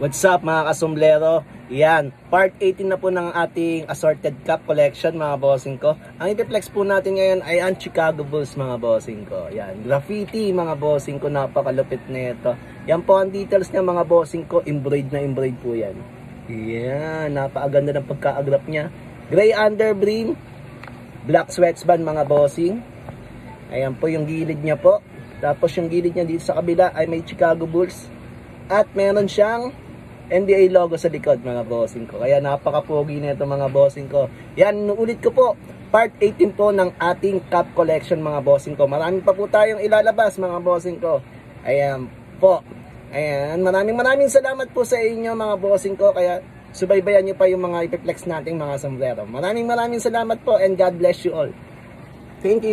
What's up mga kasumblero? Yan, part 18 na po ng ating assorted cup collection mga bossing ko. Ang ipiplex po natin ngayon ay ang Chicago Bulls mga bossing ko. Yan, graffiti mga bossing ko, napakalupit na ito. Yan po ang details niya mga bossing ko, embroid na embroid po yan. Yan, napakaganda ng pagka-agrap niya. Gray underbrim, black sweatband mga bossing. Ayan po yung gilid niya po. Tapos yung gilid niya dito sa kabila ay may Chicago Bulls. At meron siyang NBA logo sa likod mga bossing ko. Kaya napaka-pogi na ito mga bossing ko. Yan, ulit ko po. Part 18 po ng ating cup collection mga bossing ko. Marami pa po tayong ilalabas mga bossing ko. Ayan po. Ayan, maraming maraming salamat po sa inyo mga bossing ko. Kaya subaybayan nyo pa yung mga ipiplex nating mga sombrero. Maraming maraming salamat po and God bless you all. Thank you.